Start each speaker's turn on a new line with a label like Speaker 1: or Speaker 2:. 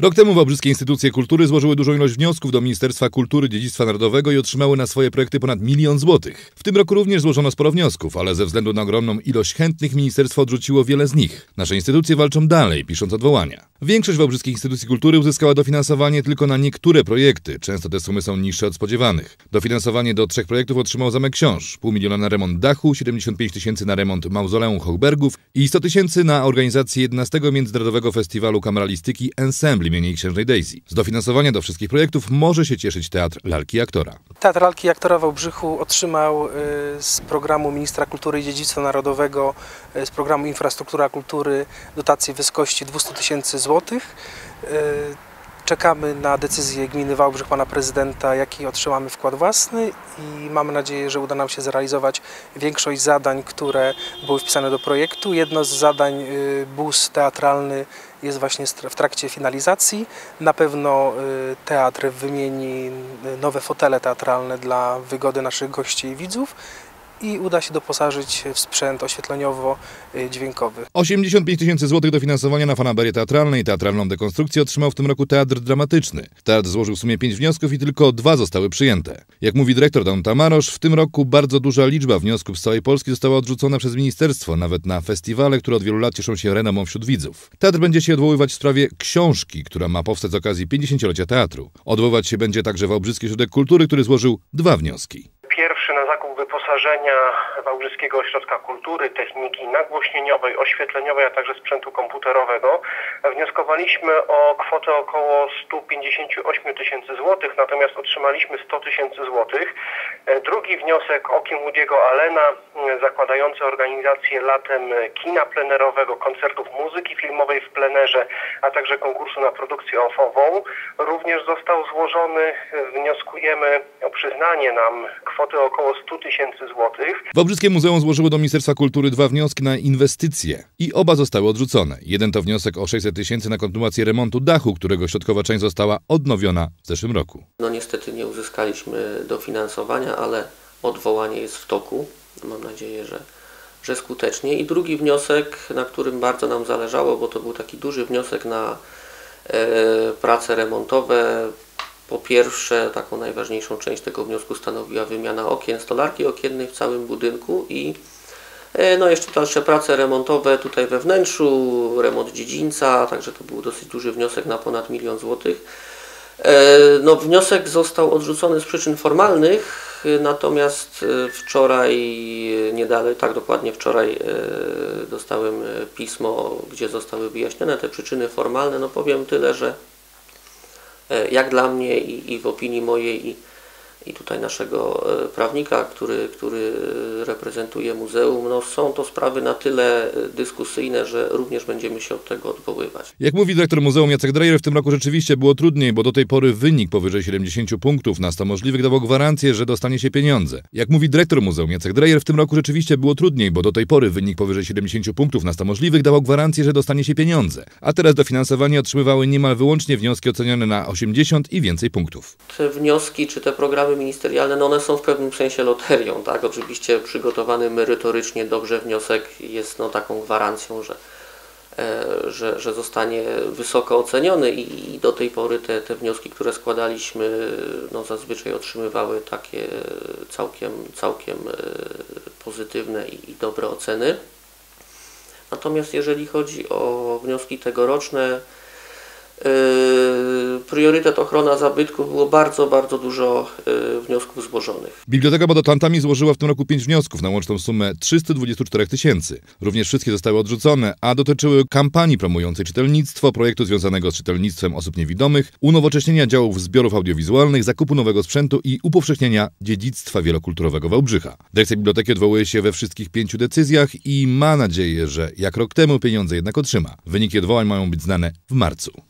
Speaker 1: Rok temu wałbrzyskie instytucje kultury złożyły dużą ilość wniosków do Ministerstwa Kultury Dziedzictwa Narodowego i otrzymały na swoje projekty ponad milion złotych. W tym roku również złożono sporo wniosków, ale ze względu na ogromną ilość chętnych ministerstwo odrzuciło wiele z nich. Nasze instytucje walczą dalej, pisząc odwołania. Większość wałbrzyskich instytucji kultury uzyskała dofinansowanie tylko na niektóre projekty. Często te sumy są niższe od spodziewanych. Dofinansowanie do trzech projektów otrzymał Zamek Książ. Pół miliona na remont dachu, 75 tysięcy na remont mauzoleum Hochbergów i 100 tysięcy na organizację 11 Międzynarodowego Festiwalu Kameralistyki Ensemble imienia Księżnej Daisy. Z dofinansowania do wszystkich projektów może się cieszyć Teatr Lalki Aktora.
Speaker 2: Teatr Lalki Aktora w Wałbrzychu otrzymał y, z programu Ministra Kultury i Dziedzictwa Narodowego, y, z programu Infrastruktura Kultury dotację w wysokości 200 tysięcy złotych. Y, czekamy na decyzję gminy Wałbrzych, pana prezydenta, jaki otrzymamy wkład własny i mamy nadzieję, że uda nam się zrealizować większość zadań, które były wpisane do projektu. Jedno z zadań, bus teatralny jest właśnie w trakcie finalizacji. Na pewno teatr wymieni nowe fotele teatralne dla wygody naszych gości i widzów i uda się doposażyć w sprzęt oświetleniowo-dźwiękowy.
Speaker 1: 85 tysięcy złotych dofinansowania na fanaberię teatralnej teatralną dekonstrukcję otrzymał w tym roku Teatr Dramatyczny. Teatr złożył w sumie 5 wniosków i tylko dwa zostały przyjęte. Jak mówi dyrektor Don Tamarosz, w tym roku bardzo duża liczba wniosków z całej Polski została odrzucona przez ministerstwo, nawet na festiwale, które od wielu lat cieszą się renomą wśród widzów. Teatr będzie się odwoływać w sprawie książki, która ma powstać z okazji 50-lecia teatru. Odwoływać się będzie także Wałbrzyski Ośrodek Kultury, który złożył dwa wnioski
Speaker 3: pierwszy na zakup wyposażenia Wałbrzyskiego Ośrodka Kultury, Techniki Nagłośnieniowej, Oświetleniowej, a także sprzętu komputerowego. Wnioskowaliśmy o kwotę około 158 tysięcy złotych, natomiast otrzymaliśmy 100 tysięcy złotych. Drugi wniosek Okiem Woody'ego Allena, zakładający organizację latem kina plenerowego, koncertów muzyki filmowej w plenerze, a także konkursu na produkcję ofową, również został złożony. Wnioskujemy o przyznanie nam kwoty około 100 tysięcy złotych.
Speaker 1: Wałbrzyskie Muzeum złożyło do Ministerstwa Kultury dwa wnioski na inwestycje i oba zostały odrzucone. Jeden to wniosek o 600 tysięcy na kontynuację remontu dachu, którego środkowa część została odnowiona w zeszłym roku.
Speaker 4: No niestety nie uzyskaliśmy dofinansowania, ale odwołanie jest w toku. Mam nadzieję, że że skutecznie. I drugi wniosek, na którym bardzo nam zależało, bo to był taki duży wniosek na e, prace remontowe po pierwsze, taką najważniejszą część tego wniosku stanowiła wymiana okien stolarki okiennej w całym budynku i e, no jeszcze dalsze prace remontowe tutaj we wnętrzu, remont dziedzińca, także to był dosyć duży wniosek na ponad milion złotych. E, no, wniosek został odrzucony z przyczyn formalnych, natomiast e, wczoraj, nie dalej, tak dokładnie wczoraj dostałem pismo, gdzie zostały wyjaśnione te przyczyny formalne. No powiem tyle, że jak dla mnie i, i w opinii mojej i, i tutaj naszego e, prawnika, który, który reprezentuje muzeum, no są to sprawy na tyle e, dyskusyjne, że również będziemy się od tego odwoływać.
Speaker 1: Jak mówi dyrektor muzeum Jacek Drejer, w tym roku rzeczywiście było trudniej, bo do tej pory wynik powyżej 70 punktów na 100 możliwych dawał gwarancję, że dostanie się pieniądze. Jak mówi dyrektor muzeum Jacek Drejer, w tym roku rzeczywiście było trudniej, bo do tej pory wynik powyżej 70 punktów na 100 możliwych dawał gwarancję, że dostanie się pieniądze. A teraz dofinansowanie otrzymywały niemal wyłącznie wnioski ocenione na 80 i więcej punktów.
Speaker 4: Te wnioski czy te programy ministerialne, no one są w pewnym sensie loterią, tak? Oczywiście przygotowany merytorycznie dobrze wniosek jest no, taką gwarancją, że, e, że, że zostanie wysoko oceniony i, i do tej pory te, te wnioski, które składaliśmy, no, zazwyczaj otrzymywały takie całkiem, całkiem e, pozytywne i, i dobre oceny. Natomiast jeżeli chodzi o wnioski tegoroczne, Yy, priorytet ochrona zabytków było bardzo, bardzo dużo yy, wniosków złożonych.
Speaker 1: Biblioteka pod Atlantami złożyła w tym roku pięć wniosków na łączną sumę 324 tysięcy. Również wszystkie zostały odrzucone, a dotyczyły kampanii promującej czytelnictwo, projektu związanego z czytelnictwem osób niewidomych, unowocześnienia działów zbiorów audiowizualnych, zakupu nowego sprzętu i upowszechnienia dziedzictwa wielokulturowego Wałbrzycha. Dyrekcja biblioteki odwołuje się we wszystkich pięciu decyzjach i ma nadzieję, że jak rok temu pieniądze jednak otrzyma. Wyniki odwołań mają być znane w marcu.